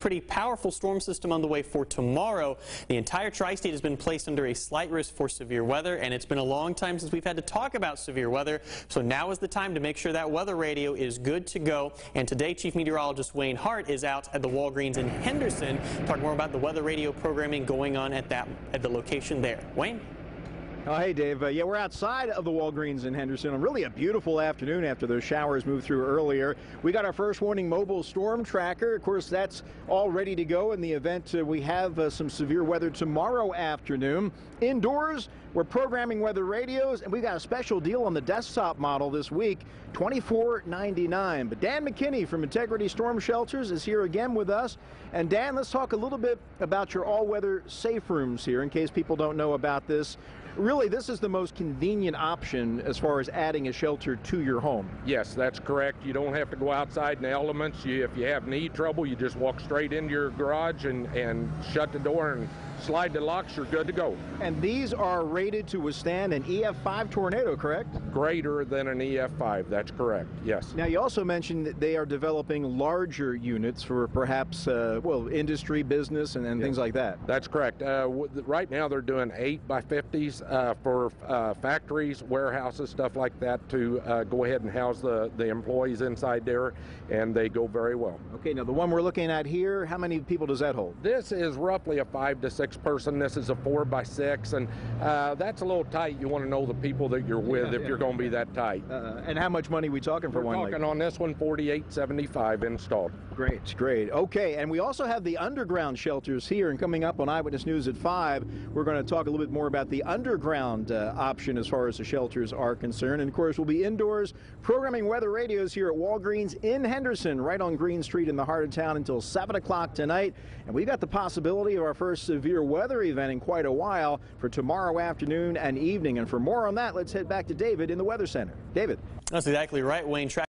pretty powerful storm system on the way for tomorrow. The entire tri-state has been placed under a slight risk for severe weather, and it's been a long time since we've had to talk about severe weather. So now is the time to make sure that weather radio is good to go. And today, Chief Meteorologist Wayne Hart is out at the Walgreens in Henderson, talking more about the weather radio programming going on at that at the location there. Wayne. Oh, hey, Dave. Uh, yeah, we're outside of the Walgreens in Henderson on really a beautiful afternoon after those showers moved through earlier. We got our first warning mobile storm tracker. Of course, that's all ready to go in the event uh, we have uh, some severe weather tomorrow afternoon. Indoors, we're programming weather radios, and we got a special deal on the desktop model this week, $24.99. But Dan McKinney from Integrity Storm Shelters is here again with us. And Dan, let's talk a little bit about your all-weather safe rooms here in case people don't know about this this is the most convenient option as far as adding a shelter to your home. Yes, that's correct. You don't have to go outside in the elements. You, if you have knee trouble, you just walk straight into your garage and, and shut the door and slide the locks, you're good to go. And these are rated to withstand an EF5 tornado, correct? Greater than an EF5, that's correct, yes. Now, you also mentioned that they are developing larger units for perhaps, uh, well, industry, business, and, and yes. things like that. That's correct. Uh, right now, they're doing 8 by 50s uh, for uh, factories, warehouses, stuff like that to uh, go ahead and house the, the employees inside there, and they go very well. Okay, now the one we're looking at here, how many people does that hold? This is roughly a five to six person. This is a four by six, and uh, that's a little tight. You want to know the people that you're with yeah, if yeah. you're going to be that tight. Uh, and how much money are we talking for we're one? We're talking on this one, 48.75 installed. Great, great. Okay, and we also have the underground shelters here, and coming up on Eyewitness News at 5, we're going to talk a little bit more about the underground uh, option as far as the shelters are concerned. And of course, we'll be indoors programming weather radios here at Walgreens in Henderson, right on Green Street in the heart of town until 7 o'clock tonight. And we've got the possibility of our first severe weather event in quite a while for tomorrow afternoon and evening. And for more on that, let's head back to David in the Weather Center. David. That's exactly right, Wayne.